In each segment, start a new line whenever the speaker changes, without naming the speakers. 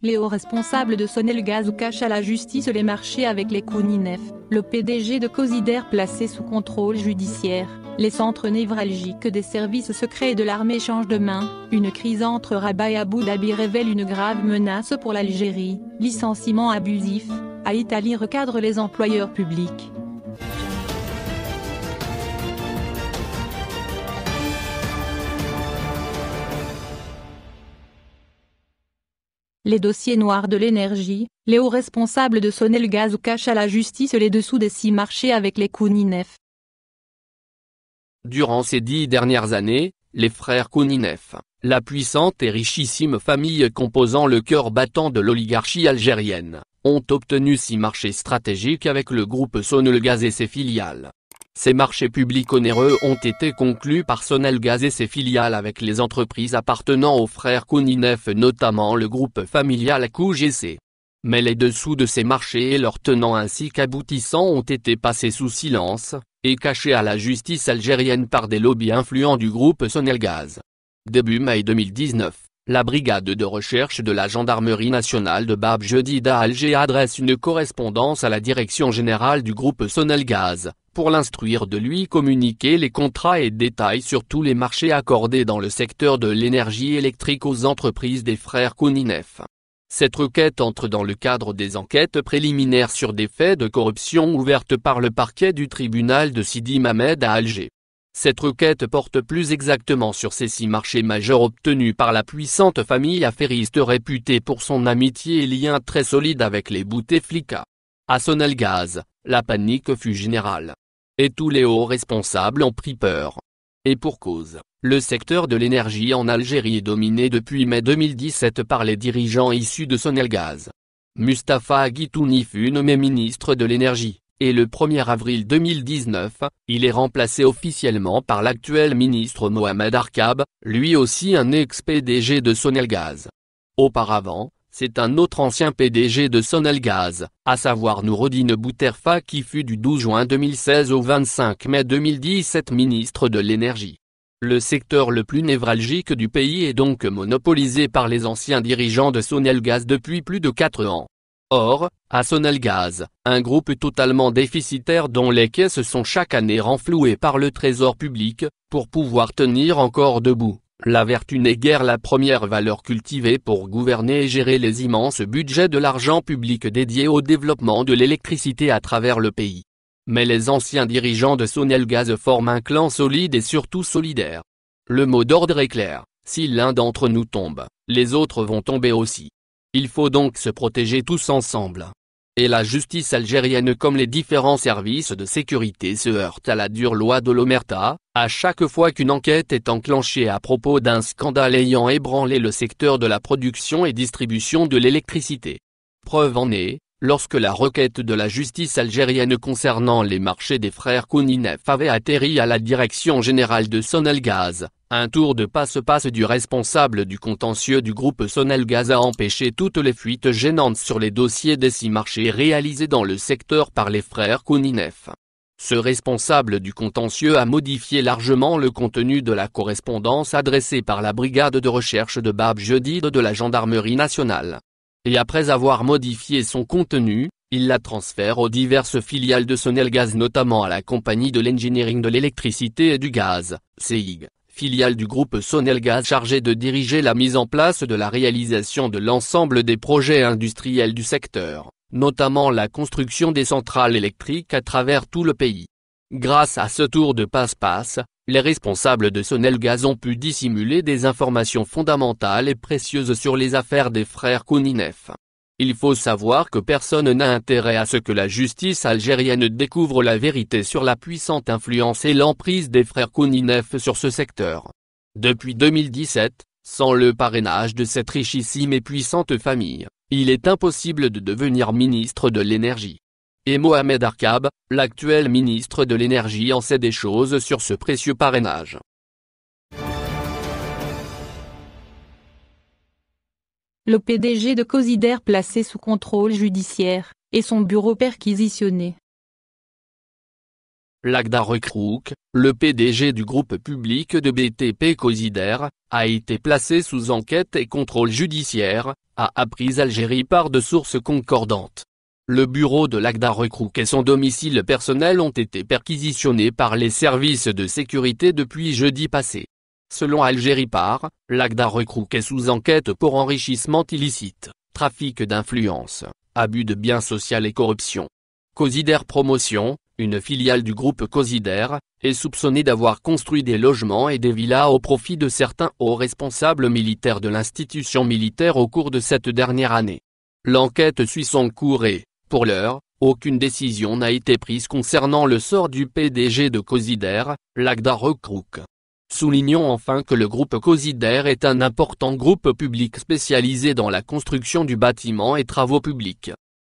Les hauts responsables de Sonelgaz cachent à la justice les marchés avec les Kouninef, le PDG de Cosider placé sous contrôle judiciaire. Les centres névralgiques des services secrets de l'armée changent de main. Une crise entre Rabat et Abu Dhabi révèle une grave menace pour l'Algérie. Licenciement abusif. À Italie recadre les employeurs publics. Les dossiers noirs de l'énergie, les hauts responsables de Sonelgaz cachent à la justice les dessous des six marchés avec les Kouninef.
Durant ces dix dernières années, les frères Kouninef, la puissante et richissime famille composant le cœur battant de l'oligarchie algérienne, ont obtenu six marchés stratégiques avec le groupe Sonelgaz et ses filiales. Ces marchés publics onéreux ont été conclus par Sonelgaz et ses filiales avec les entreprises appartenant aux frères Kouninef notamment le groupe familial QGC. Mais les dessous de ces marchés et leurs tenants ainsi qu'aboutissants ont été passés sous silence, et cachés à la justice algérienne par des lobbies influents du groupe Sonelgaz. Début mai 2019, la brigade de recherche de la gendarmerie nationale de Bab Jedida Alger adresse une correspondance à la direction générale du groupe Sonelgaz, pour l'instruire de lui communiquer les contrats et détails sur tous les marchés accordés dans le secteur de l'énergie électrique aux entreprises des frères Kouninef. Cette requête entre dans le cadre des enquêtes préliminaires sur des faits de corruption ouvertes par le parquet du tribunal de Sidi Mamed à Alger. Cette requête porte plus exactement sur ces six marchés majeurs obtenus par la puissante famille affairiste réputée pour son amitié et lien très solide avec les Bouteflika. À Sonelgaz, la panique fut générale et tous les hauts responsables ont pris peur. Et pour cause, le secteur de l'énergie en Algérie est dominé depuis mai 2017 par les dirigeants issus de Sonelgaz. Mustapha Aguitouni fut nommé ministre de l'énergie, et le 1er avril 2019, il est remplacé officiellement par l'actuel ministre Mohamed Arkab, lui aussi un ex-PDG de Sonelgaz. Auparavant, c'est un autre ancien PDG de Sonelgaz, à savoir Nourodine Bouterfa qui fut du 12 juin 2016 au 25 mai 2017 ministre de l'énergie. Le secteur le plus névralgique du pays est donc monopolisé par les anciens dirigeants de Sonelgaz depuis plus de 4 ans. Or, à Sonelgaz, un groupe totalement déficitaire dont les caisses sont chaque année renflouées par le trésor public, pour pouvoir tenir encore debout, la vertu n'est guère la première valeur cultivée pour gouverner et gérer les immenses budgets de l'argent public dédié au développement de l'électricité à travers le pays. Mais les anciens dirigeants de Sonelgaz forment un clan solide et surtout solidaire. Le mot d'ordre est clair, si l'un d'entre nous tombe, les autres vont tomber aussi. Il faut donc se protéger tous ensemble. Et la justice algérienne comme les différents services de sécurité se heurtent à la dure loi de l'Omerta, à chaque fois qu'une enquête est enclenchée à propos d'un scandale ayant ébranlé le secteur de la production et distribution de l'électricité. Preuve en est, lorsque la requête de la justice algérienne concernant les marchés des frères Kouninef avait atterri à la direction générale de Sonelgaz, un tour de passe-passe du responsable du contentieux du groupe Sonelgaz a empêché toutes les fuites gênantes sur les dossiers des six marchés réalisés dans le secteur par les frères Kouninef. Ce responsable du contentieux a modifié largement le contenu de la correspondance adressée par la brigade de recherche de Bab Jedid de la gendarmerie nationale. Et après avoir modifié son contenu, il la transfère aux diverses filiales de Sonelgaz notamment à la compagnie de l'engineering de l'électricité et du gaz, CEIG filiale du groupe Sonelgaz chargée de diriger la mise en place de la réalisation de l'ensemble des projets industriels du secteur, notamment la construction des centrales électriques à travers tout le pays. Grâce à ce tour de passe-passe, les responsables de Sonelgaz ont pu dissimuler des informations fondamentales et précieuses sur les affaires des frères Kouninef. Il faut savoir que personne n'a intérêt à ce que la justice algérienne découvre la vérité sur la puissante influence et l'emprise des frères Kouninef sur ce secteur. Depuis 2017, sans le parrainage de cette richissime et puissante famille, il est impossible de devenir ministre de l'énergie. Et Mohamed Arkab, l'actuel ministre de l'énergie en sait des choses sur ce précieux parrainage.
Le PDG de Cosider placé sous contrôle judiciaire, et son bureau perquisitionné.
Lagda Recrook, le PDG du groupe public de BTP Cosider, a été placé sous enquête et contrôle judiciaire, a appris Algérie par de sources concordantes. Le bureau de l'Agda Recrouk et son domicile personnel ont été perquisitionnés par les services de sécurité depuis jeudi passé. Selon Algérie Par, l'Agda Recrouk est sous enquête pour enrichissement illicite, trafic d'influence, abus de biens sociaux et corruption. Cosider Promotion, une filiale du groupe Cosider, est soupçonnée d'avoir construit des logements et des villas au profit de certains hauts responsables militaires de l'institution militaire au cours de cette dernière année. L'enquête suit son cours et, pour l'heure, aucune décision n'a été prise concernant le sort du PDG de Cosider, Lagda Recrook. Soulignons enfin que le groupe Cosider est un important groupe public spécialisé dans la construction du bâtiment et travaux publics.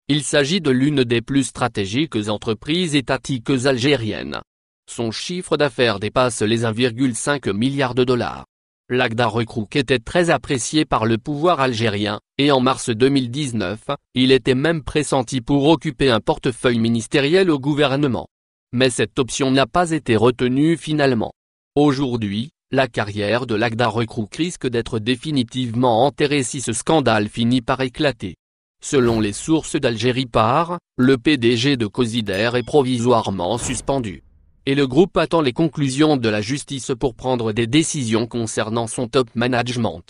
Il s'agit de l'une des plus stratégiques entreprises étatiques algériennes. Son chiffre d'affaires dépasse les 1,5 milliard de dollars. L'Agda Recrook était très apprécié par le pouvoir algérien, et en mars 2019, il était même pressenti pour occuper un portefeuille ministériel au gouvernement. Mais cette option n'a pas été retenue finalement. Aujourd'hui, la carrière de l'Agda Recrook risque d'être définitivement enterrée si ce scandale finit par éclater. Selon les sources d'Algérie Par, le PDG de Cosider est provisoirement suspendu et le groupe attend les conclusions de la justice pour prendre des décisions concernant son top management.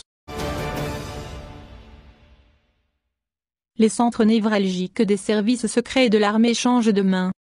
Les centres névralgiques des services secrets de l'armée changent de main.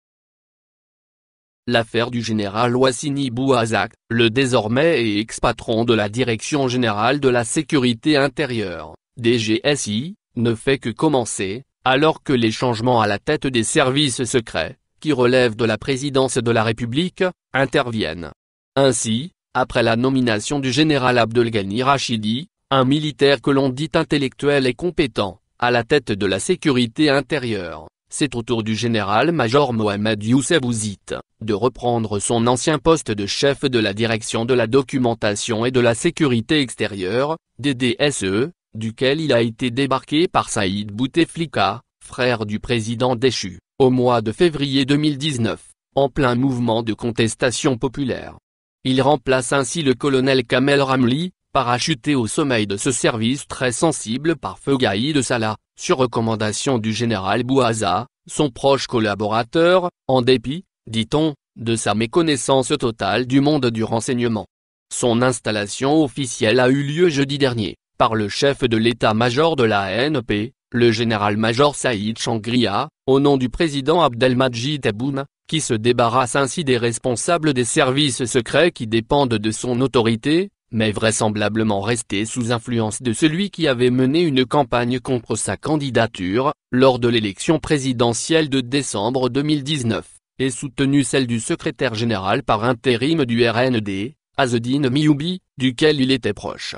L'affaire du général Wassini Bouazak, le désormais ex-patron de la Direction Générale de la Sécurité Intérieure, DGSI, ne fait que commencer, alors que les changements à la tête des services secrets, qui relèvent de la présidence de la République, interviennent. Ainsi, après la nomination du général Abdelghani Rachidi, un militaire que l'on dit intellectuel et compétent, à la tête de la sécurité intérieure, c'est au tour du général-major Mohamed Youssef Ouzit, de reprendre son ancien poste de chef de la direction de la documentation et de la sécurité extérieure, DDSE, duquel il a été débarqué par Saïd Bouteflika, frère du président déchu au mois de février 2019, en plein mouvement de contestation populaire. Il remplace ainsi le colonel Kamel Ramli, parachuté au sommeil de ce service très sensible par feu de Salah, sur recommandation du général Bouaza, son proche collaborateur, en dépit, dit-on, de sa méconnaissance totale du monde du renseignement. Son installation officielle a eu lieu jeudi dernier, par le chef de l'état-major de la ANP, le général-major Saïd Changria, au nom du président Abdelmajid Tebboune, qui se débarrasse ainsi des responsables des services secrets qui dépendent de son autorité, mais vraisemblablement restés sous influence de celui qui avait mené une campagne contre sa candidature, lors de l'élection présidentielle de décembre 2019, et soutenu celle du secrétaire général par intérim du RND, Azedine Mioubi, duquel il était proche.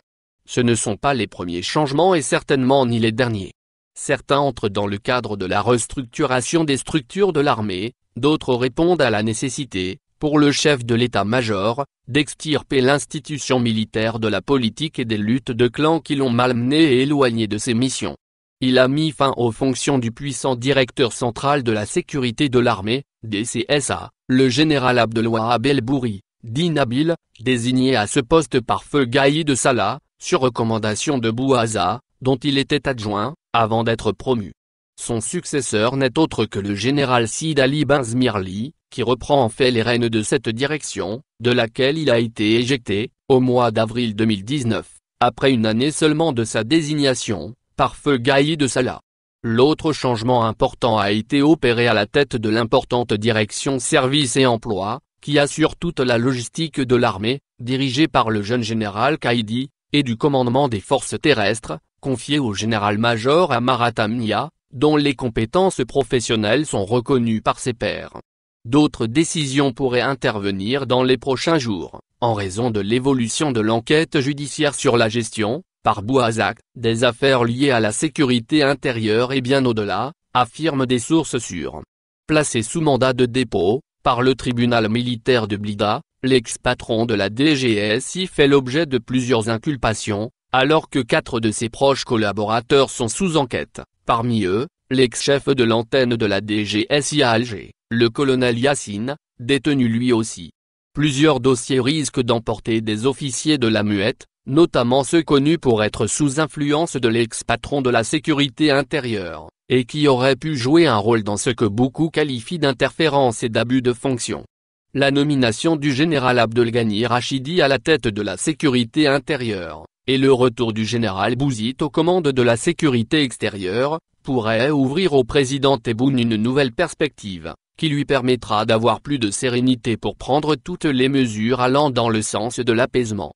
Ce ne sont pas les premiers changements et certainement ni les derniers. Certains entrent dans le cadre de la restructuration des structures de l'armée, d'autres répondent à la nécessité, pour le chef de l'état-major, d'extirper l'institution militaire de la politique et des luttes de clans qui l'ont malmené et éloigné de ses missions. Il a mis fin aux fonctions du puissant directeur central de la sécurité de l'armée, DCSA, le général Abdelwahab El-Bouri, dit Nabil, désigné à ce poste par feu de Salah, sur recommandation de Bouaza, dont il était adjoint, avant d'être promu. Son successeur n'est autre que le général Sid Ali Benzmirli, qui reprend en fait les rênes de cette direction, de laquelle il a été éjecté, au mois d'avril 2019, après une année seulement de sa désignation, par feu Gaï de Salah. L'autre changement important a été opéré à la tête de l'importante direction Services et Emploi, qui assure toute la logistique de l'armée, dirigée par le jeune général Kaidi, et du commandement des forces terrestres, confié au général-major Amaratamnia, dont les compétences professionnelles sont reconnues par ses pairs. D'autres décisions pourraient intervenir dans les prochains jours, en raison de l'évolution de l'enquête judiciaire sur la gestion, par Bouazak, des affaires liées à la sécurité intérieure et bien au-delà, affirment des sources sûres. Placé sous mandat de dépôt, par le tribunal militaire de Blida, l'ex-patron de la DGSI fait l'objet de plusieurs inculpations, alors que quatre de ses proches collaborateurs sont sous enquête, parmi eux, l'ex-chef de l'antenne de la DGSI à Alger, le colonel Yassine, détenu lui aussi. Plusieurs dossiers risquent d'emporter des officiers de la muette, notamment ceux connus pour être sous influence de l'ex-patron de la sécurité intérieure, et qui auraient pu jouer un rôle dans ce que beaucoup qualifient d'interférence et d'abus de fonction. La nomination du général Abdelghani Rachidi à la tête de la sécurité intérieure, et le retour du général Bouzid aux commandes de la sécurité extérieure, pourrait ouvrir au président Tebboune une nouvelle perspective, qui lui permettra d'avoir plus de sérénité pour prendre toutes les mesures allant dans le sens de l'apaisement.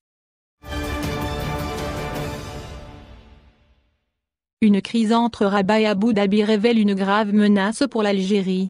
Une crise entre Rabat et Abu Dhabi révèle une grave menace pour l'Algérie.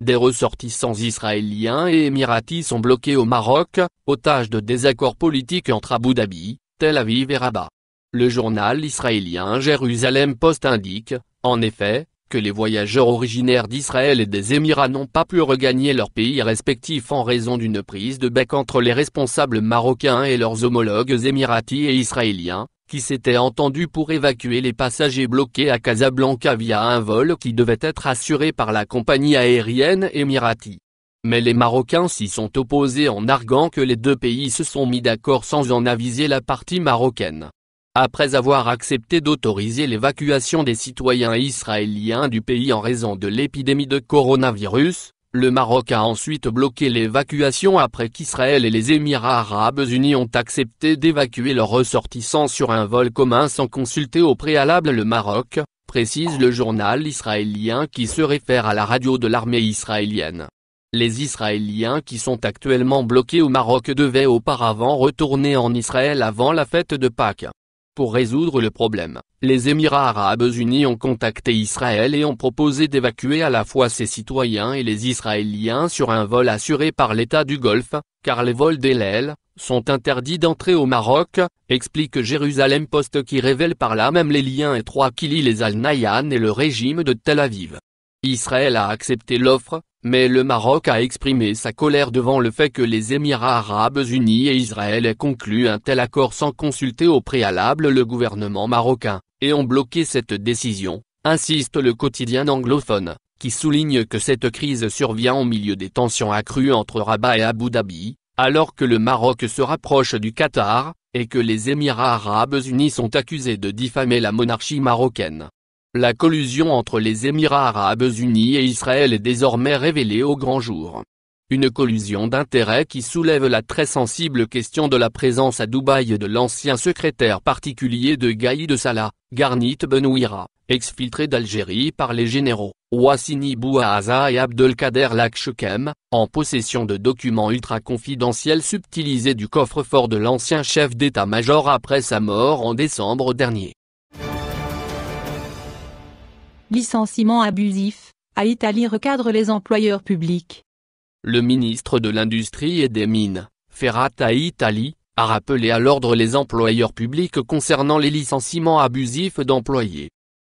Des ressortissants israéliens et émiratis sont bloqués au Maroc, otages de désaccords politiques entre Abu Dhabi, Tel Aviv et Rabat. Le journal israélien Jérusalem Post indique, en effet, que les voyageurs originaires d'Israël et des Émirats n'ont pas pu regagner leurs pays respectifs en raison d'une prise de bec entre les responsables marocains et leurs homologues émiratis et israéliens, qui s'était entendu pour évacuer les passagers bloqués à Casablanca via un vol qui devait être assuré par la compagnie aérienne Emirati. Mais les Marocains s'y sont opposés en arguant que les deux pays se sont mis d'accord sans en aviser la partie marocaine. Après avoir accepté d'autoriser l'évacuation des citoyens israéliens du pays en raison de l'épidémie de coronavirus, le Maroc a ensuite bloqué l'évacuation après qu'Israël et les Émirats arabes unis ont accepté d'évacuer leurs ressortissants sur un vol commun sans consulter au préalable le Maroc, précise le journal israélien qui se réfère à la radio de l'armée israélienne. Les Israéliens qui sont actuellement bloqués au Maroc devaient auparavant retourner en Israël avant la fête de Pâques. Pour résoudre le problème, les Émirats arabes unis ont contacté Israël et ont proposé d'évacuer à la fois ses citoyens et les Israéliens sur un vol assuré par l'État du Golfe, car les vols d'Elel, sont interdits d'entrer au Maroc, explique Jérusalem Post qui révèle par là même les liens étroits qui lient les Al-Nayan et le régime de Tel Aviv. Israël a accepté l'offre, mais le Maroc a exprimé sa colère devant le fait que les Émirats arabes unis et Israël aient conclu un tel accord sans consulter au préalable le gouvernement marocain, et ont bloqué cette décision, insiste le quotidien anglophone, qui souligne que cette crise survient au milieu des tensions accrues entre Rabat et Abu Dhabi, alors que le Maroc se rapproche du Qatar, et que les Émirats arabes unis sont accusés de diffamer la monarchie marocaine. La collusion entre les Émirats arabes unis et Israël est désormais révélée au grand jour. Une collusion d'intérêts qui soulève la très sensible question de la présence à Dubaï de l'ancien secrétaire particulier de Gaïd Salah, Garnit Benouira, exfiltré d'Algérie par les généraux, Ouassini Bouaza et Abdelkader Lakshekem, en possession de documents ultra-confidentiels subtilisés du coffre-fort de l'ancien chef d'état-major après sa mort en décembre dernier.
Licenciement abusif, à Italie recadre les employeurs publics.
Le ministre de l'Industrie et des Mines, Ferrata Italie, a rappelé à l'ordre les employeurs publics concernant les licenciements abusifs d'employés.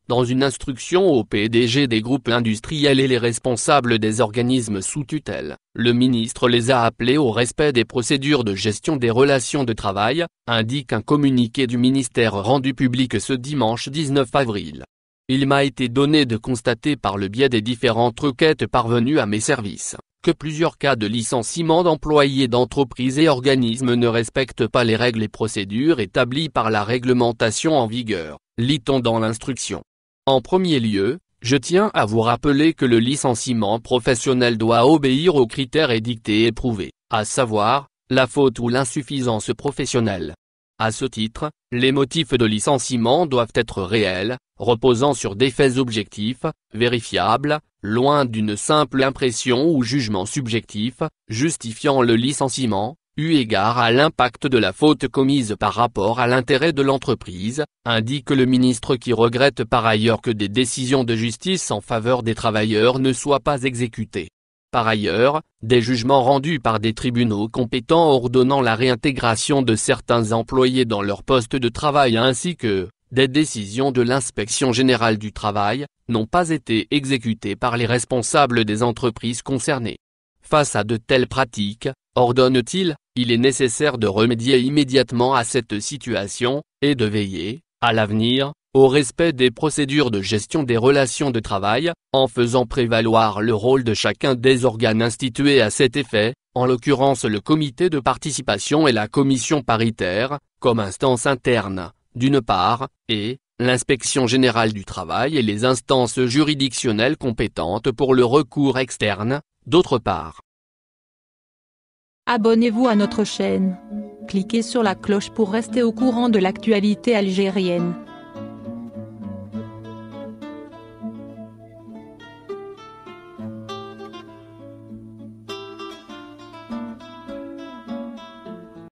Dans une instruction au PDG des groupes industriels et les responsables des organismes sous tutelle, le ministre les a appelés au respect des procédures de gestion des relations de travail, indique un communiqué du ministère rendu public ce dimanche 19 avril. Il m'a été donné de constater par le biais des différentes requêtes parvenues à mes services, que plusieurs cas de licenciement d'employés d'entreprises et organismes ne respectent pas les règles et procédures établies par la réglementation en vigueur, lit-on dans l'instruction. En premier lieu, je tiens à vous rappeler que le licenciement professionnel doit obéir aux critères édictés et prouvés, à savoir, la faute ou l'insuffisance professionnelle, à ce titre, les motifs de licenciement doivent être réels, reposant sur des faits objectifs, vérifiables, loin d'une simple impression ou jugement subjectif, justifiant le licenciement, eu égard à l'impact de la faute commise par rapport à l'intérêt de l'entreprise, indique le ministre qui regrette par ailleurs que des décisions de justice en faveur des travailleurs ne soient pas exécutées. Par ailleurs, des jugements rendus par des tribunaux compétents ordonnant la réintégration de certains employés dans leur poste de travail ainsi que, des décisions de l'inspection générale du travail, n'ont pas été exécutées par les responsables des entreprises concernées. Face à de telles pratiques, ordonne-t-il, il est nécessaire de remédier immédiatement à cette situation, et de veiller, à l'avenir, au respect des procédures de gestion des relations de travail, en faisant prévaloir le rôle de chacun des organes institués à cet effet, en l'occurrence le comité de participation et la commission paritaire, comme instance interne, d'une part, et, l'inspection générale du travail et les instances juridictionnelles compétentes pour le recours externe, d'autre part.
Abonnez-vous à notre chaîne. Cliquez sur la cloche pour rester au courant de l'actualité algérienne.